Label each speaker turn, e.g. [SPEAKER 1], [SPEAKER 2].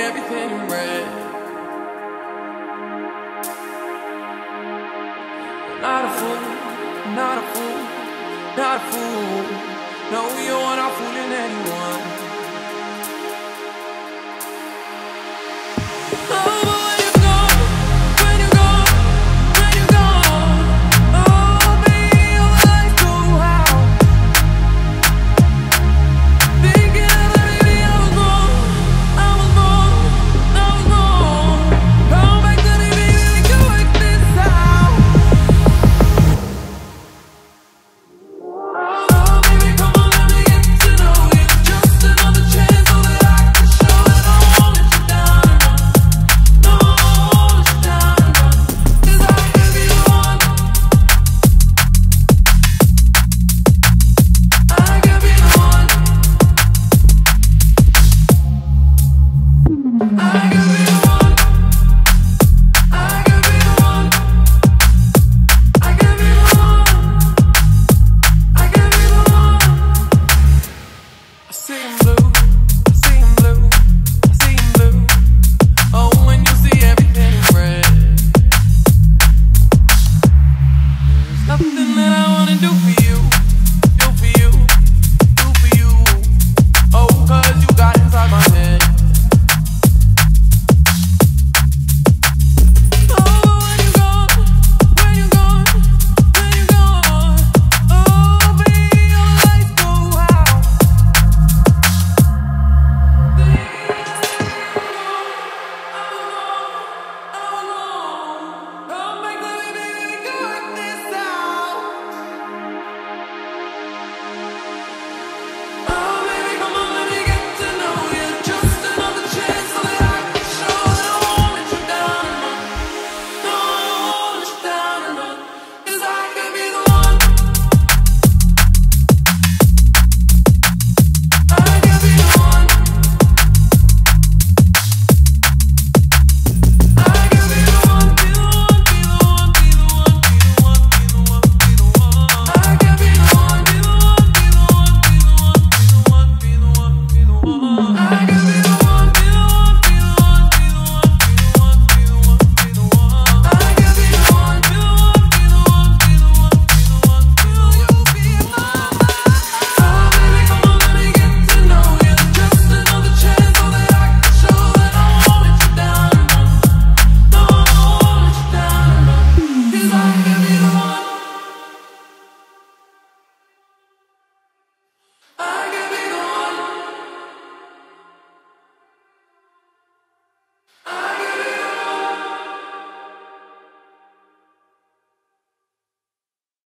[SPEAKER 1] everything in red. Not a fool, not a fool, not a fool. No, we are not fooling anyone. Amen.